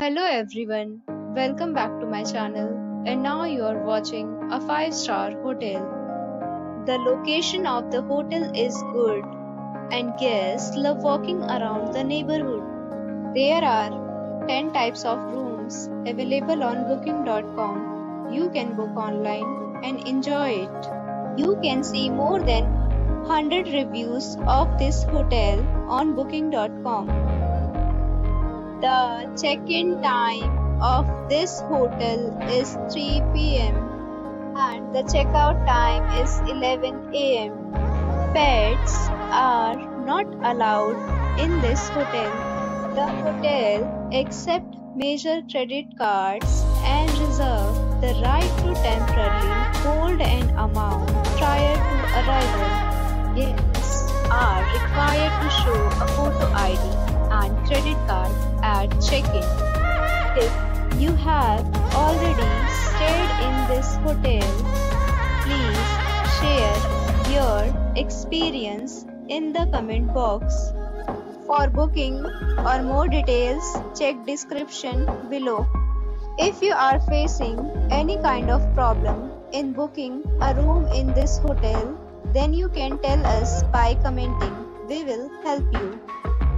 Hello everyone, welcome back to my channel and now you are watching a 5 star hotel. The location of the hotel is good and guests love walking around the neighborhood. There are 10 types of rooms available on booking.com. You can book online and enjoy it. You can see more than 100 reviews of this hotel on booking.com. The check-in time of this hotel is 3 p.m. and the checkout time is 11 a.m. Pets are not allowed in this hotel. The hotel accepts major credit cards and reserve the right to temporarily hold an amount prior to arrival. Guests are required to show a photo ID and credit card at check-in. If you have already stayed in this hotel, please share your experience in the comment box. For booking or more details, check description below. If you are facing any kind of problem in booking a room in this hotel, then you can tell us by commenting. We will help you.